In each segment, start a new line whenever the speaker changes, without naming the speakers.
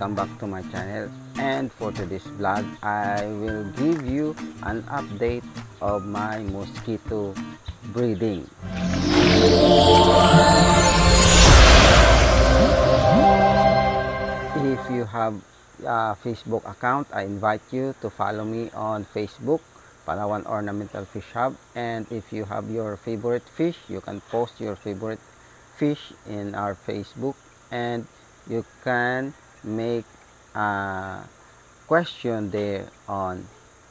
welcome back to my channel. And for today's vlog I will give you an update of my mosquito breeding. If you have a Facebook account I invite you to follow me on Facebook Palawan Ornamental Fish Hub. And if you have your favorite fish you can post your favorite fish in our Facebook. And you can make a question there on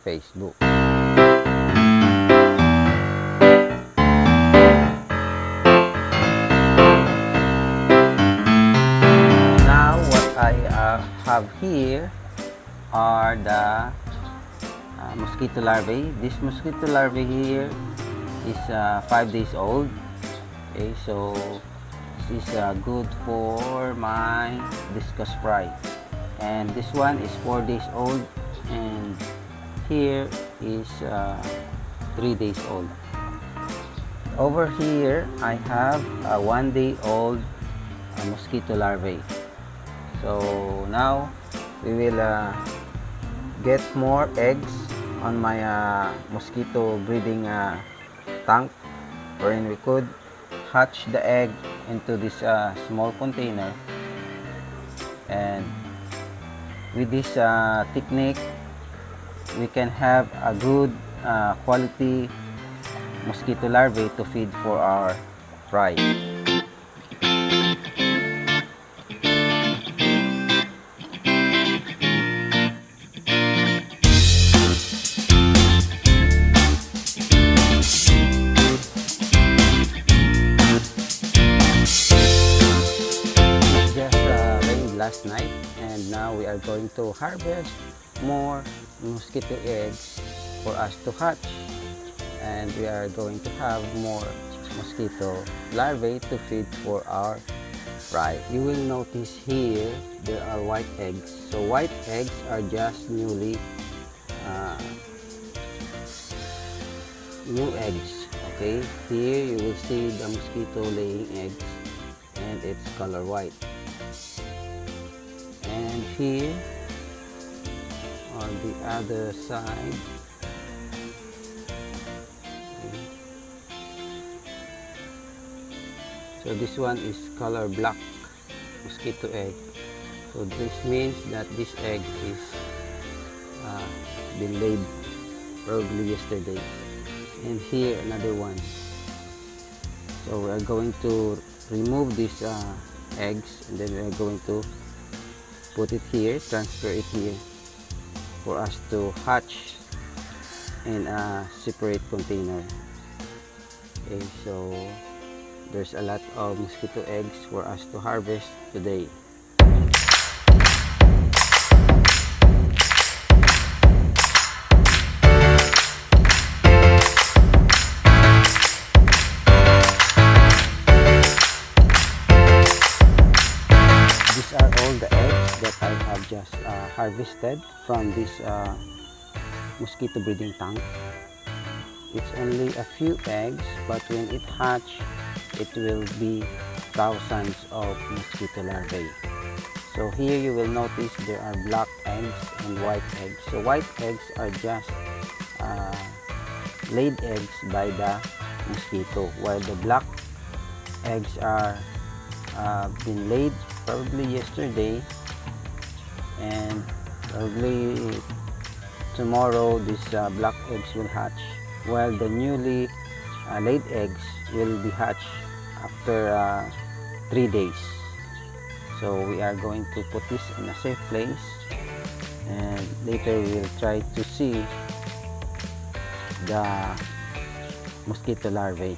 Facebook. Now what I uh, have here are the uh, mosquito larvae. This mosquito larvae here is uh, 5 days old. Okay, so is uh, good for my discus fry. And this one is 4 days old and here is uh, 3 days old. Over here, I have a 1 day old uh, mosquito larvae. So now we will uh, get more eggs on my uh, mosquito breeding uh, tank wherein we could hatch the egg into this uh, small container and with this uh, technique we can have a good uh, quality mosquito larvae to feed for our fry. Last night and now we are going to harvest more mosquito eggs for us to hatch and we are going to have more mosquito larvae to feed for our fry. You will notice here there are white eggs. So white eggs are just newly uh, new eggs. Okay, here you will see the mosquito laying eggs and it's color white. And here on the other side so this one is color black mosquito egg. So this means that this egg is uh, been laid probably yesterday. And here another one. So we are going to remove these uh, eggs and then we are going to put it here transfer it here for us to hatch in a separate container. Okay so there's a lot of mosquito eggs for us to harvest today harvested from this uh, mosquito breeding tank. It's only a few eggs but when it hatch it will be thousands of mosquito larvae. So here you will notice there are black eggs and white eggs. So white eggs are just uh, laid eggs by the mosquito while the black eggs are uh, been laid probably yesterday. And probably tomorrow these uh, black eggs will hatch. While the newly uh, laid eggs will be hatched after uh, three days. So we are going to put this in a safe place and later we will try to see the mosquito larvae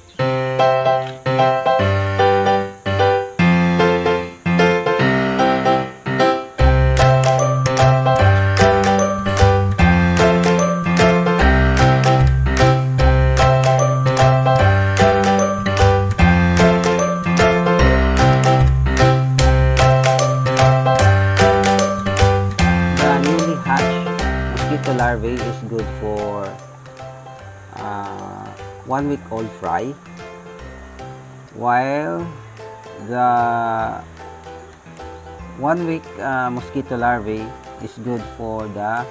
good for uh, one week old fry. While the one week uh, mosquito larvae is good for the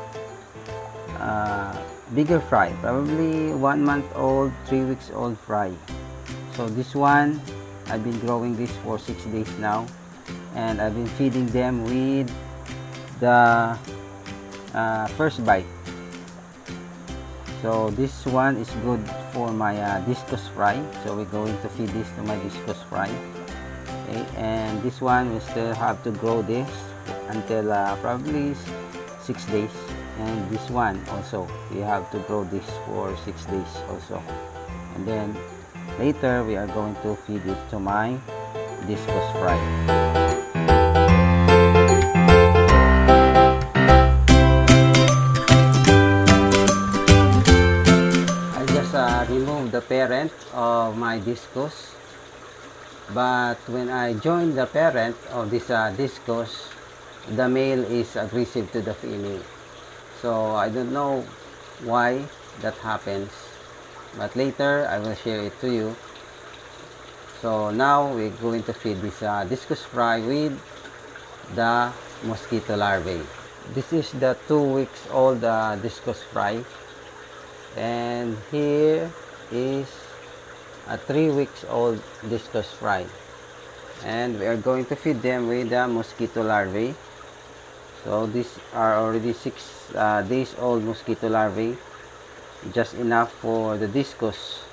uh, bigger fry. Probably one month old three weeks old fry. So this one I've been growing this for six days now and I've been feeding them with the uh, first bite so this one is good for my uh, discus fry. So we're going to feed this to my discus fry. Okay and this one we still have to grow this until uh, probably six days. And this one also we have to grow this for six days also. And then later we are going to feed it to my discus fry parent of my discus but when I joined the parent of this uh, discus the male is aggressive to the female. So I don't know why that happens but later I will share it to you. So now we're going to feed this uh, discus fry with the mosquito larvae. This is the two weeks old uh, discus fry. And here is a three weeks old discus fry. And we are going to feed them with the mosquito larvae. So these are already six uh, days old mosquito larvae. Just enough for the discus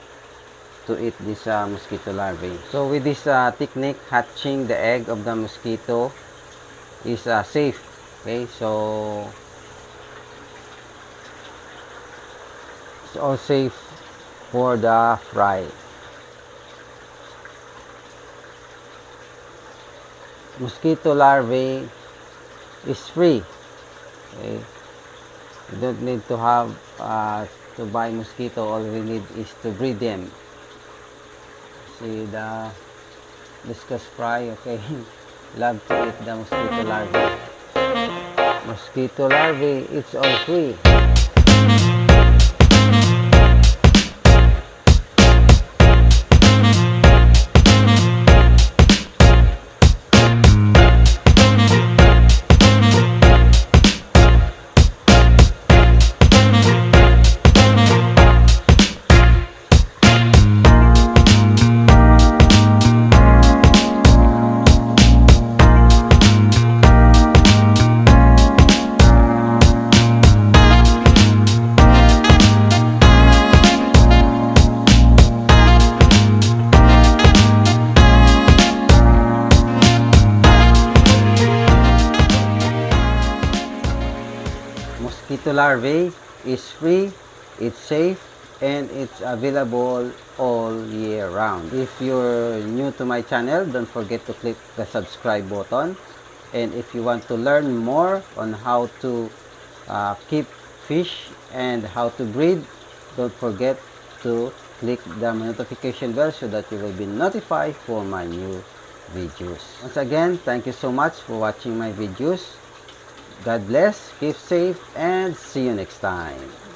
to eat this uh, mosquito larvae. So with this uh, technique hatching the egg of the mosquito is uh, safe. Okay so it's all safe for the fry. Mosquito larvae is free. Okay. You don't need to have uh, to buy mosquito. All we need is to breed them. See the discus fry okay? Love to eat the mosquito larvae. Mosquito larvae it's all free larvae is free, it's safe, and it's available all year round. If you're new to my channel, don't forget to click the subscribe button. And if you want to learn more on how to uh, keep fish and how to breed, don't forget to click the notification bell so that you will be notified for my new videos. Once again, thank you so much for watching my videos. God bless, keep safe, and see you next time.